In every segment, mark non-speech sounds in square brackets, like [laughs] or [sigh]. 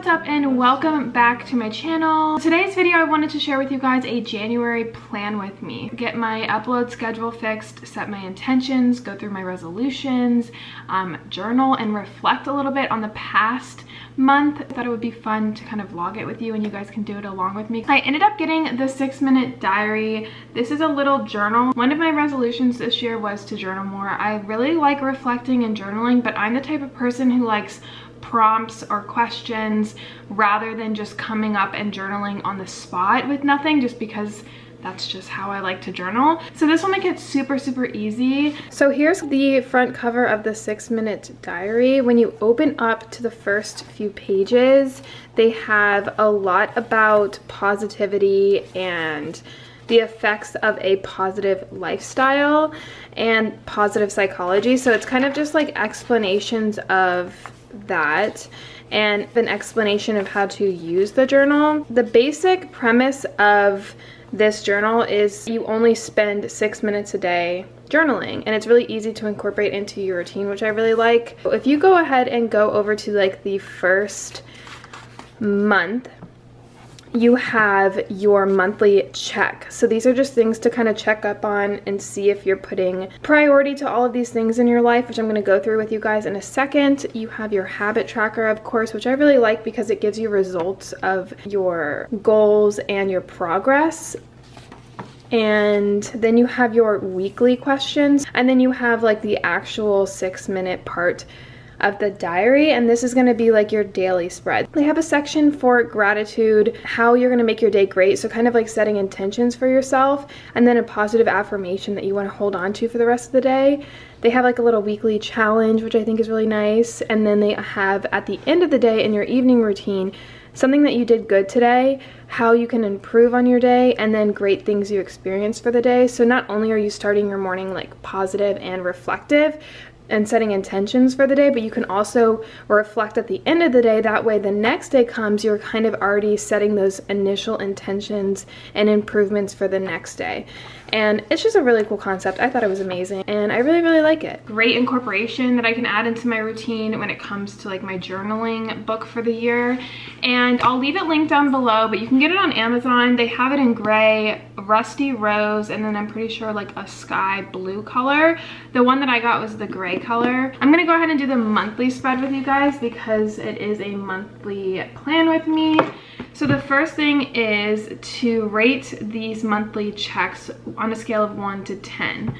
what's up and welcome back to my channel. Today's video I wanted to share with you guys a January plan with me. Get my upload schedule fixed, set my intentions, go through my resolutions, um, journal and reflect a little bit on the past month. I thought it would be fun to kind of vlog it with you and you guys can do it along with me. I ended up getting the six minute diary. This is a little journal. One of my resolutions this year was to journal more. I really like reflecting and journaling, but I'm the type of person who likes prompts or questions rather than just coming up and journaling on the spot with nothing just because that's just how I like to journal. So this will make it super, super easy. So here's the front cover of the six minute diary. When you open up to the first few pages, they have a lot about positivity and the effects of a positive lifestyle and positive psychology. So it's kind of just like explanations of that and an explanation of how to use the journal. The basic premise of this journal is you only spend six minutes a day journaling and it's really easy to incorporate into your routine which I really like. If you go ahead and go over to like the first month you have your monthly check. So these are just things to kind of check up on and see if you're putting priority to all of these things in your life, which I'm gonna go through with you guys in a second. You have your habit tracker, of course, which I really like because it gives you results of your goals and your progress and then you have your weekly questions and then you have like the actual six minute part of the diary and this is going to be like your daily spread. They have a section for gratitude, how you're going to make your day great, so kind of like setting intentions for yourself and then a positive affirmation that you want to hold on to for the rest of the day. They have like a little weekly challenge which I think is really nice and then they have at the end of the day in your evening routine something that you did good today, how you can improve on your day, and then great things you experienced for the day. So not only are you starting your morning like positive and reflective, and setting intentions for the day, but you can also reflect at the end of the day. That way, the next day comes, you're kind of already setting those initial intentions and improvements for the next day. And it's just a really cool concept. I thought it was amazing and I really, really like it. Great incorporation that I can add into my routine when it comes to like my journaling book for the year. And I'll leave it linked down below, but you can get it on Amazon. They have it in gray, rusty rose, and then I'm pretty sure like a sky blue color. The one that I got was the gray color. I'm gonna go ahead and do the monthly spread with you guys because it is a monthly plan with me. So the first thing is to rate these monthly checks on a scale of 1 to 10.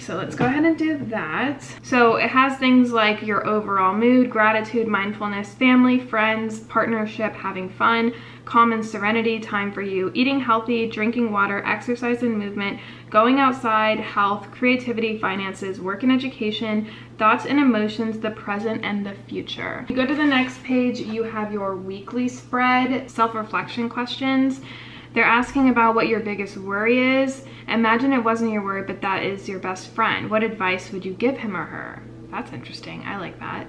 So let's go ahead and do that. So it has things like your overall mood, gratitude, mindfulness, family, friends, partnership, having fun, common serenity, time for you, eating healthy, drinking water, exercise and movement, going outside, health, creativity, finances, work and education, thoughts and emotions, the present and the future. You go to the next page, you have your weekly spread, self-reflection questions. They're asking about what your biggest worry is. Imagine it wasn't your worry, but that is your best friend. What advice would you give him or her? That's interesting. I like that.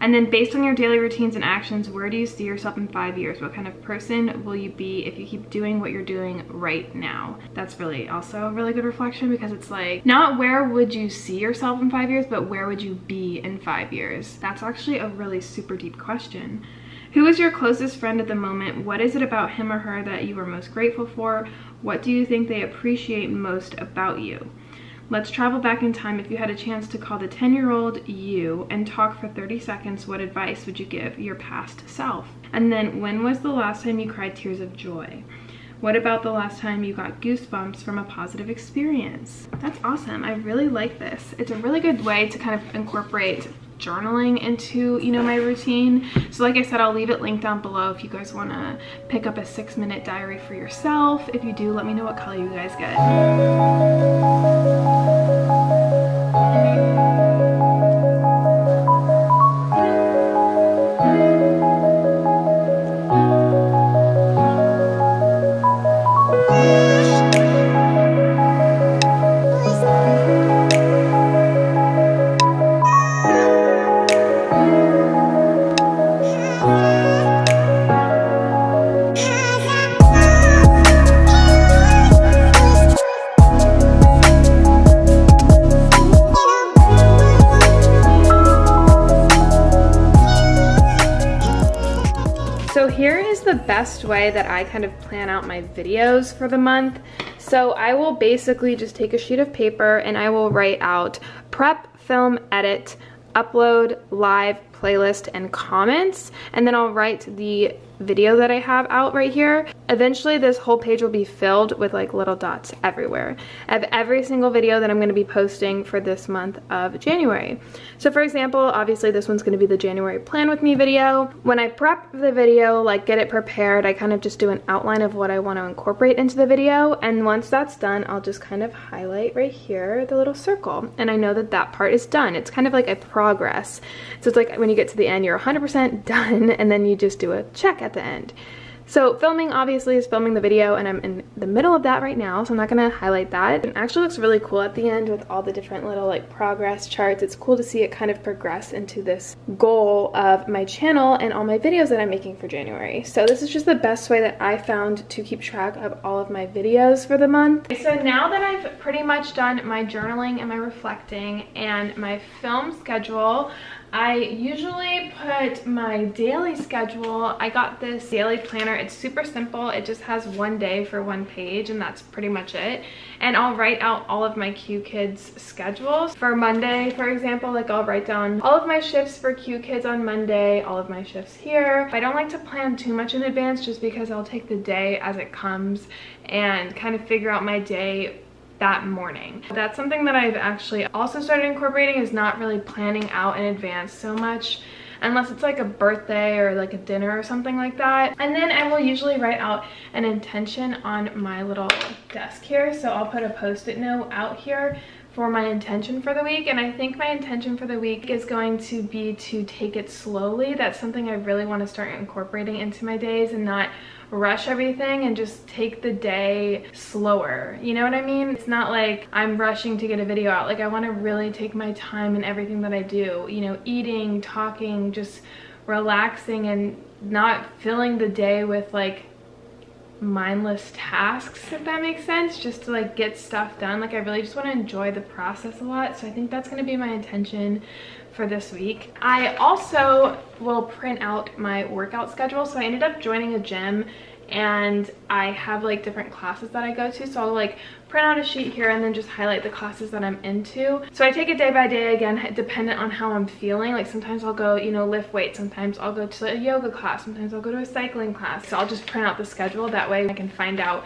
And then based on your daily routines and actions, where do you see yourself in five years? What kind of person will you be if you keep doing what you're doing right now? That's really also a really good reflection because it's like, not where would you see yourself in five years, but where would you be in five years? That's actually a really super deep question. Who is your closest friend at the moment? What is it about him or her that you are most grateful for? What do you think they appreciate most about you? Let's travel back in time. If you had a chance to call the 10-year-old you and talk for 30 seconds, what advice would you give your past self? And then when was the last time you cried tears of joy? What about the last time you got goosebumps from a positive experience? That's awesome. I really like this. It's a really good way to kind of incorporate journaling into, you know, my routine. So like I said, I'll leave it linked down below if you guys want to pick up a six minute diary for yourself. If you do, let me know what color you guys get. Best way that I kind of plan out my videos for the month. So I will basically just take a sheet of paper and I will write out prep, film, edit, upload, live, playlist, and comments. And then I'll write the video that I have out right here. Eventually this whole page will be filled with like little dots everywhere of every single video that I'm gonna be posting for this month of January. So for example, obviously this one's gonna be the January plan with me video. When I prep the video, like get it prepared, I kind of just do an outline of what I wanna incorporate into the video. And once that's done, I'll just kind of highlight right here, the little circle. And I know that that part is done. It's kind of like a progress. So it's like you get to the end, you're 100% [laughs] done and then you just do a check at the end. So filming obviously is filming the video and I'm in the middle of that right now so I'm not gonna highlight that. It actually looks really cool at the end with all the different little like progress charts. It's cool to see it kind of progress into this goal of my channel and all my videos that I'm making for January. So this is just the best way that I found to keep track of all of my videos for the month. So now that I've pretty much done my journaling and my reflecting and my film schedule, I usually put my daily schedule. I got this daily planner. It's super simple. It just has one day for one page and that's pretty much it. And I'll write out all of my QKids schedules. For Monday, for example, like I'll write down all of my shifts for QKids on Monday, all of my shifts here. I don't like to plan too much in advance just because I'll take the day as it comes and kind of figure out my day that morning. That's something that I've actually also started incorporating is not really planning out in advance so much unless it's like a birthday or like a dinner or something like that. And then I will usually write out an intention on my little desk here. So I'll put a post-it note out here for my intention for the week and I think my intention for the week is going to be to take it slowly. That's something I really want to start incorporating into my days and not rush everything and just take the day slower. You know what I mean? It's not like I'm rushing to get a video out. Like I want to really take my time in everything that I do. You know, eating, talking, just relaxing and not filling the day with like mindless tasks if that makes sense just to like get stuff done like i really just want to enjoy the process a lot so i think that's going to be my intention for this week. I also will print out my workout schedule. So I ended up joining a gym and I have like different classes that I go to. So I'll like print out a sheet here and then just highlight the classes that I'm into. So I take it day by day again, dependent on how I'm feeling. Like sometimes I'll go, you know, lift weights. Sometimes I'll go to a yoga class. Sometimes I'll go to a cycling class. So I'll just print out the schedule. That way I can find out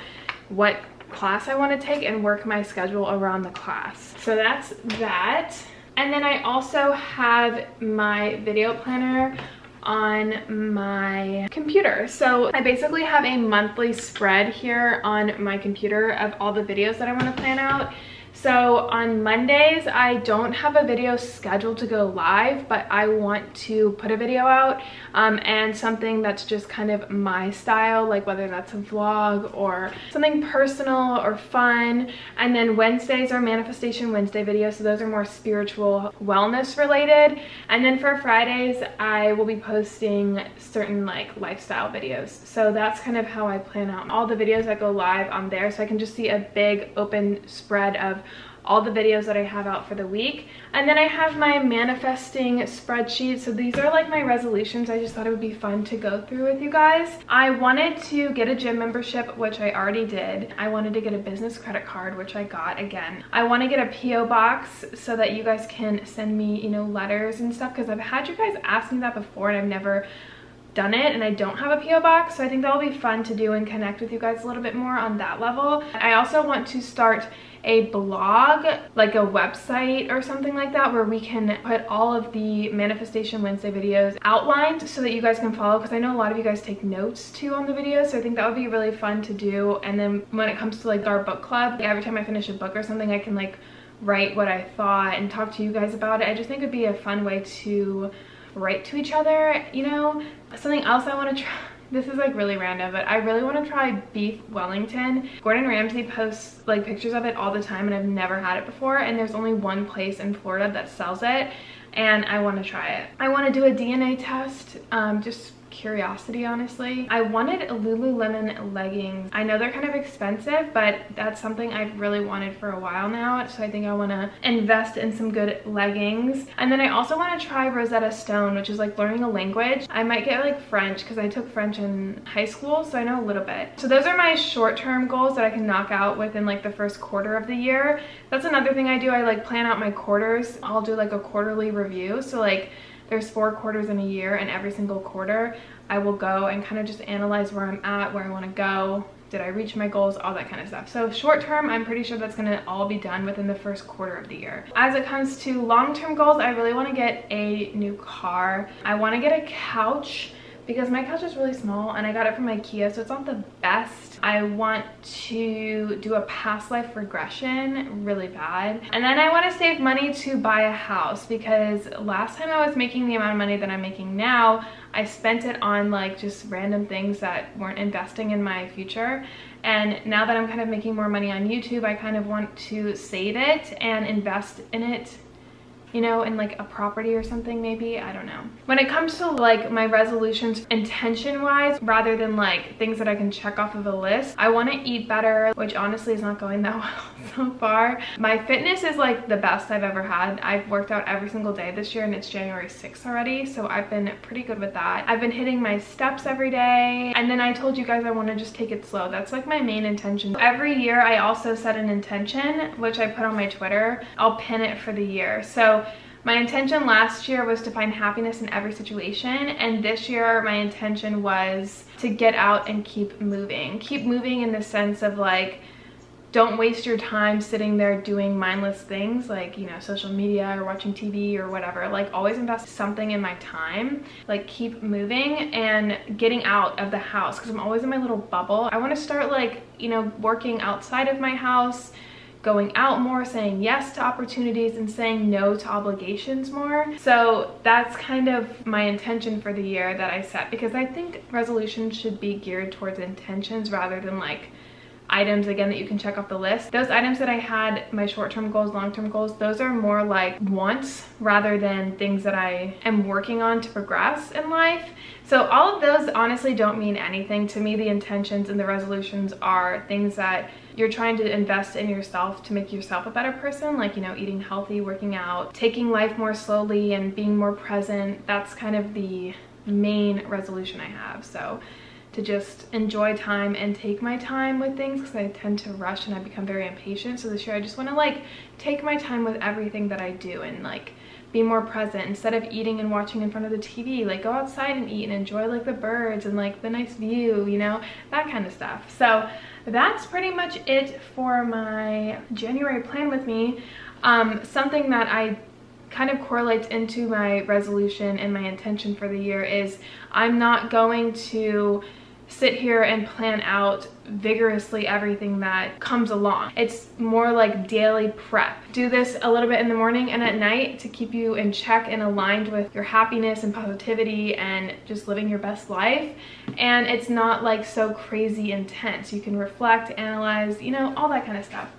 what class I want to take and work my schedule around the class. So that's that. And then I also have my video planner on my computer. So I basically have a monthly spread here on my computer of all the videos that I want to plan out. So on Mondays, I don't have a video scheduled to go live, but I want to put a video out um, and something that's just kind of my style, like whether that's a vlog or something personal or fun. And then Wednesdays are Manifestation Wednesday videos, so those are more spiritual wellness related. And then for Fridays, I will be posting certain like lifestyle videos. So that's kind of how I plan out all the videos that go live on there so I can just see a big open spread of all the videos that I have out for the week. And then I have my manifesting spreadsheet. So these are like my resolutions. I just thought it would be fun to go through with you guys. I wanted to get a gym membership, which I already did. I wanted to get a business credit card, which I got again. I want to get a P.O. box so that you guys can send me, you know, letters and stuff because I've had you guys ask me that before and I've never done it and I don't have a P.O. box so I think that'll be fun to do and connect with you guys a little bit more on that level. I also want to start a blog, like a website or something like that where we can put all of the Manifestation Wednesday videos outlined so that you guys can follow because I know a lot of you guys take notes too on the videos so I think that would be really fun to do and then when it comes to like our book club, like every time I finish a book or something I can like write what I thought and talk to you guys about it. I just think it'd be a fun way to write to each other, you know? Something else I want to try [laughs] this is like really random, but I really want to try beef Wellington. Gordon Ramsay posts like pictures of it all the time and I've never had it before and there's only one place in Florida that sells it and I want to try it. I want to do a DNA test, um, just curiosity, honestly. I wanted Lululemon leggings. I know they're kind of expensive, but that's something I've really wanted for a while now. So I think I want to invest in some good leggings. And then I also want to try Rosetta Stone, which is like learning a language. I might get like French because I took French in high school, so I know a little bit. So those are my short-term goals that I can knock out within like the first quarter of the year. That's another thing I do. I like plan out my quarters. I'll do like a quarterly review. So like there's four quarters in a year and every single quarter I will go and kind of just analyze where I'm at, where I want to go, did I reach my goals, all that kind of stuff. So short term, I'm pretty sure that's gonna all be done within the first quarter of the year. As it comes to long-term goals, I really wanna get a new car. I wanna get a couch because my couch is really small and I got it from Ikea so it's not the best. I want to do a past life regression really bad. And then I want to save money to buy a house because last time I was making the amount of money that I'm making now, I spent it on like just random things that weren't investing in my future. And now that I'm kind of making more money on YouTube, I kind of want to save it and invest in it you know, in like a property or something maybe, I don't know. When it comes to like my resolutions intention wise, rather than like things that I can check off of a list, I want to eat better, which honestly is not going [laughs] that well so far. My fitness is like the best I've ever had. I've worked out every single day this year and it's January 6th already, so I've been pretty good with that. I've been hitting my steps every day, and then I told you guys I want to just take it slow. That's like my main intention. Every year I also set an intention, which I put on my Twitter. I'll pin it for the year. So my intention last year was to find happiness in every situation and this year my intention was to get out and keep moving. Keep moving in the sense of like don't waste your time sitting there doing mindless things like you know social media or watching tv or whatever. Like always invest something in my time. Like keep moving and getting out of the house because i'm always in my little bubble. I want to start like you know working outside of my house going out more, saying yes to opportunities and saying no to obligations more. So that's kind of my intention for the year that I set because I think resolutions should be geared towards intentions rather than like items again that you can check off the list. Those items that I had, my short-term goals, long-term goals, those are more like wants rather than things that I am working on to progress in life. So all of those honestly don't mean anything. To me, the intentions and the resolutions are things that you're trying to invest in yourself to make yourself a better person, like, you know, eating healthy, working out, taking life more slowly and being more present. That's kind of the main resolution I have. So to just enjoy time and take my time with things because I tend to rush and I become very impatient. So this year I just want to like take my time with everything that I do and like be more present instead of eating and watching in front of the TV. Like go outside and eat and enjoy like the birds and like the nice view, you know, that kind of stuff. So that's pretty much it for my January plan with me. Um, something that I kind of correlates into my resolution and my intention for the year is I'm not going to sit here and plan out vigorously everything that comes along. It's more like daily prep. Do this a little bit in the morning and at night to keep you in check and aligned with your happiness and positivity and just living your best life. And it's not like so crazy intense. You can reflect, analyze, you know, all that kind of stuff.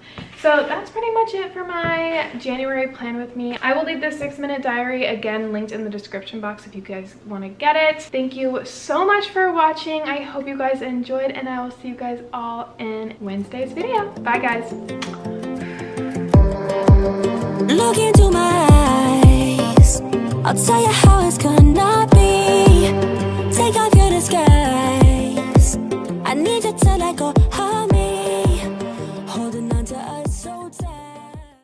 So that's pretty much it for my January plan with me. I will leave this six minute diary again linked in the description box if you guys want to get it. Thank you so much for watching. I hope you guys enjoyed and I will see you guys all in Wednesday's video. Bye guys. Look into my eyes. I'll tell you how it's gonna be. Take off your disguise. I need you to let go.